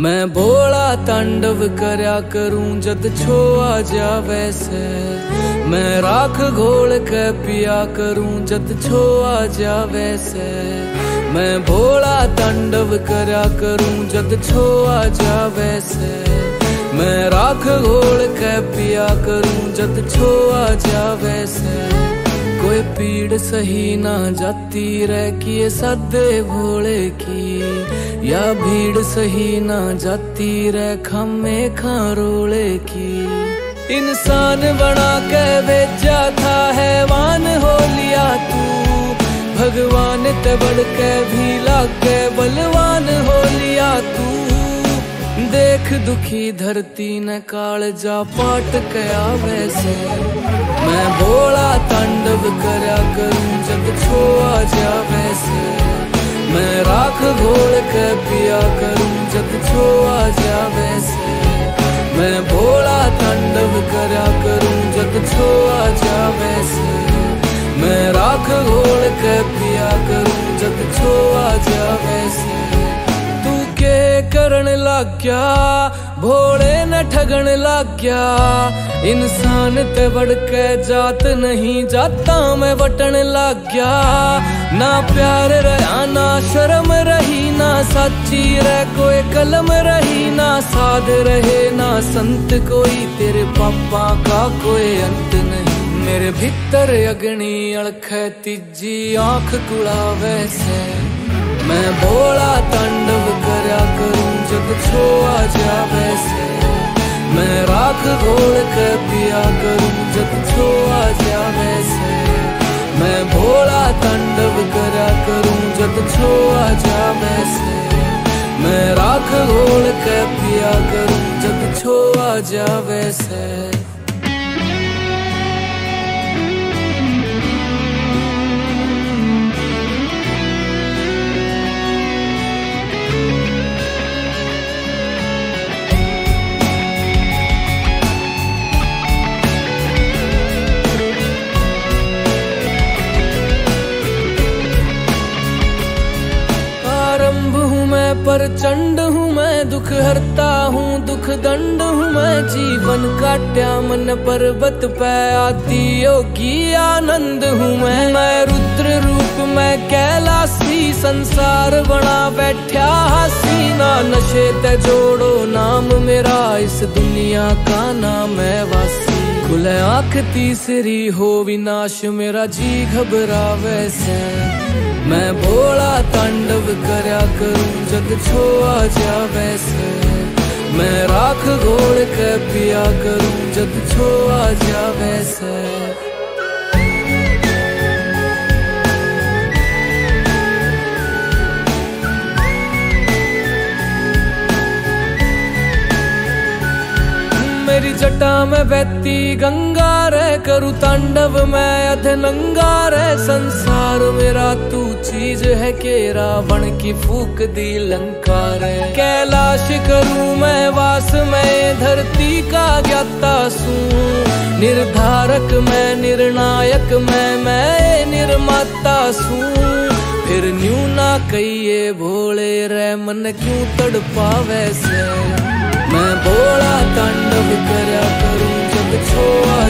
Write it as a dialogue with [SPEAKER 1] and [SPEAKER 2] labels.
[SPEAKER 1] मैं भोला तांडव करया करूँ जद छोआ जा से। मैं राख घोल के पिया करूँ जद छोआ जा से। मैं भोला तांडव करया करूँ जद छोआ जा से। मैं राख घोल के पिया करूँ जद छोआ जावे से। कोई पीड़ सही ना जाती, रह किए सादे भोले की। या भीड़ सही ना जाती, रह खमे खारोले की। इंसान बना के भेजा था हैवान, हो लिया तू। भगवान तबड़ के भी लाग के बलवान, हो लिया तू। देख दुखी धरती न काल जा पाट कया वैसे। मैं भोला तांडव करया करूँ जब छोआ जा वैसे। मैं राख घोल के पिया करूँ जब छोआ जा वैसे। मैं भोला तांडव करया करूँ जब छोआ जा वैसे। मैं राख घोल के पिया करूँ जब छोआ जा वैसे। करण लग गया भोले न ठगन लग गया इंसान ते बढ़ के जात नहीं, जाता मैं वटन लग गया ना प्यार रहा, ना शर्म रही, ना सच्ची रह, कोई कलम रही, ना साध रहे, ना संत कोई। तेरे पापा का कोई अंत नहीं। मेरे भीतर अग्नि अड़ख तीजी आँख कुड़ा वैसे मैं भोला तांडव जब आजा मैं से मैं राख घोल के पिया करूँ जब छो आजा से मैं पर चंड हूँ मैं, दुख हरता हूँ, दुख दंड हूँ मैं। जीवन काट्या मन पर्वत पे योगी आनंद हूँ मैं। मैं रुद्र रूप, मैं कैलासी संसार बना बैठा हसीना नशे ते जोड़ो नाम मेरा, इस दुनिया का नाम है वासी। खुले आँख तीसरी हो, विनाश मेरा, जी घबरा वैसे मैं भोला तांडव करया करूँ, जग छोआ जा वैसे। मैं राख घोल के पिया करूँ, जग छोआ जा वैसे। मेरी जटा में बहती गंगा रे करू तांडव, मैं अध नंगा रे संसार, मेरा तू चीज़ है के रावण की फूक दी लंका रे कैलाश करूँ मैं वास, मैं धरती का ज्ञाता सू। निर्धारक, मैं निर्णायक, मैं मैं निर्माता सू। फिर न्यू ना कहिए भोले रे, मन क्यों तड़पावे से? मैं भोला तांडव, करया करूँ जब छोआ